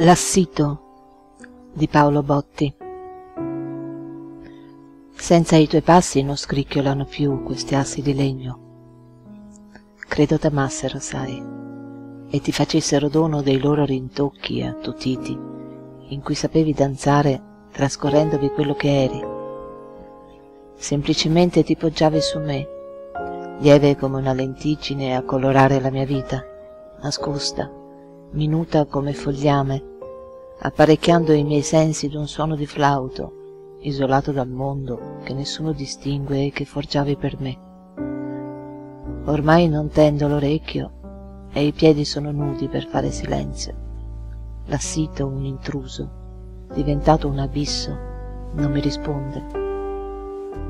L'assito di Paolo Botti Senza i tuoi passi non scricchiolano più questi assi di legno. Credo t'amassero, sai, e ti facessero dono dei loro rintocchi attutiti, in cui sapevi danzare trascorrendovi quello che eri. Semplicemente ti poggiavi su me, lieve come una lentiggine a colorare la mia vita, nascosta, minuta come fogliame, apparecchiando i miei sensi d'un suono di flauto, isolato dal mondo che nessuno distingue e che forgiavi per me. Ormai non tendo l'orecchio e i piedi sono nudi per fare silenzio. L'assito, un intruso, diventato un abisso, non mi risponde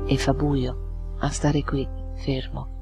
e fa buio a stare qui, fermo.